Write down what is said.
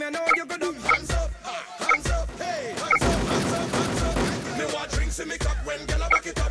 I know you could have hands up, hands up, hey, hands up, hands up, hands up. Me want drinks in me cup when gyal back it up.